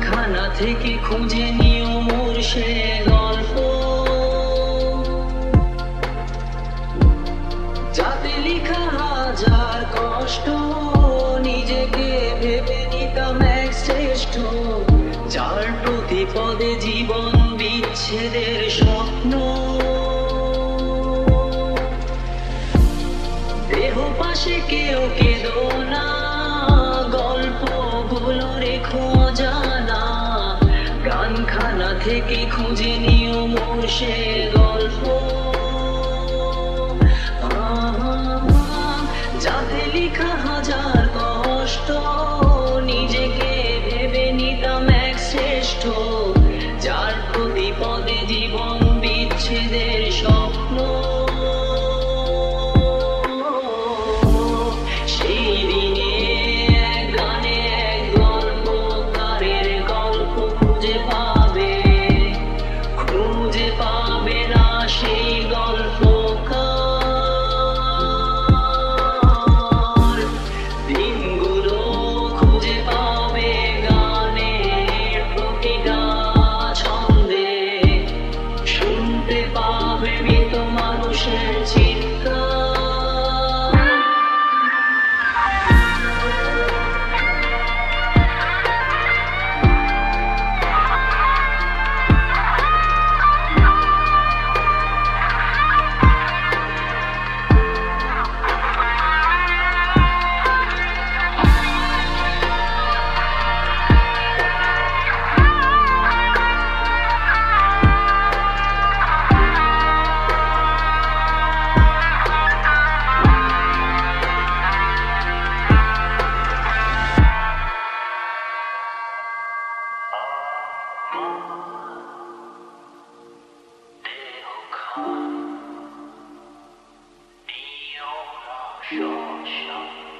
খানা থেকে খুঁজে নিও মোর সে গল্প। যাতে লিখা হাজার কষ্ট, নিজেকে ভেবে নিতাম এক শ্রেষ্ঠ। যার প্রতি পদে জীবন বিচ্ছেদের স্বপ্ন। দেহ পাশে কেউ কেদো না গল্পগুলো রেখো থেকে খুঁজে নিও মোর সে গল্প। cold No.